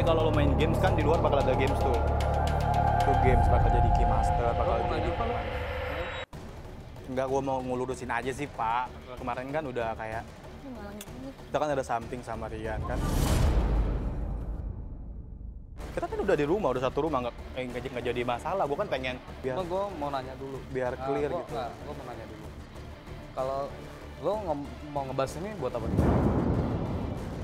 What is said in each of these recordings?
nanti kalau lo main games kan di luar bakal ada games tuh. Tuh games bakal jadi keymaster, bakal mau jadi apa? Enggak, gue mau ngelurusin aja sih, Pak. Kemarin kan udah kayak kita kan ada samping sama Rian kan. Kita kan udah di rumah, udah satu rumah, nggak eh, nggak nggak jadi masalah. Gue kan pengen biar Cuma gue mau nanya dulu. biar Ah, clear gua- gitu. nggak, gua mau nanya dulu. Kalau lo ngom- mau ngebahas ini buat apa?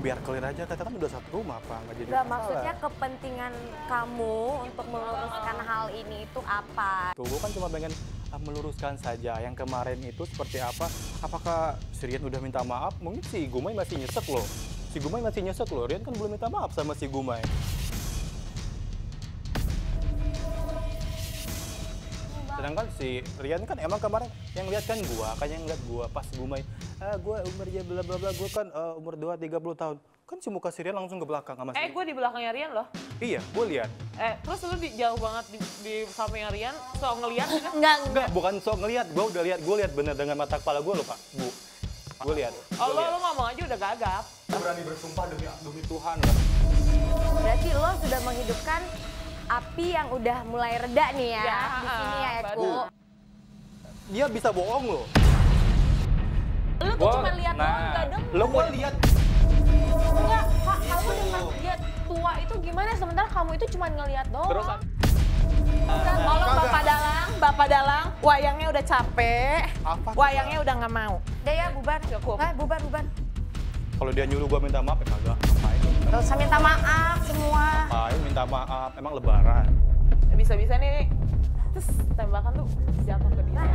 Biar clear aja. Kita kan udah satu rumah, Pak. Nggak jadi masalah. maksudnya kepentingan kamu untuk meluruskan hal ini itu apa? Tuh, gue kan cuma pengen ah, meluruskan saja. Yang kemarin itu seperti apa? Apakah si Rian udah minta maaf? Mungkin si Gumai masih nyesek loh. Si Gumai masih nyesek loh. Rian kan belum minta maaf sama si Gumai. Sedangkan si Rian kan emang kemarin yang lihat kan gua, kan yang lihat gua pas Gumai, ah gua umurnya bla bla bla, gua kan eh, umur 2 30 tahun. Kan si muka si Rian langsung ke belakang sama si Eh, gue di belakangnya Rian loh. Iya, gua lihat. Eh, terus lu di, jauh banget di, di sampingnya Rian, so ngeliat gitu. Enggak, Enggak, bukan sok ngelihat. Gua udah lihat, gua lihat bener dengan mata kepala gua loh, Pak. Bu. Gua lihat. Oh, Gua lo, lo ngomong aja udah gagap. berani bersumpah demi demi Tuhan loh. Berarti lo sudah menghidupkan api yang udah mulai reda nih ya, Ya, di sini ya, Eko. betul. Dia bisa bohong loh. Lu tuh cuma lihat nah. doang, gak denger. Lo gua lihat Enggak, Kak, kamu dengan dia tua itu gimana? Sementara kamu itu cuma ngelihat doang. terus Tolong Bapak Dalang, Bapak Dalang, wayangnya udah capek, Apa? wayangnya udah nggak mau. Udah ya, bubar. Cukup. Eh, bubar, bubar. kalau dia nyuruh gua minta maaf ya kagak. Gak usah minta maaf minta maaf? Emang lebaran. Bisa-bisa nih, terus tembakan tuh jatuh ke dia.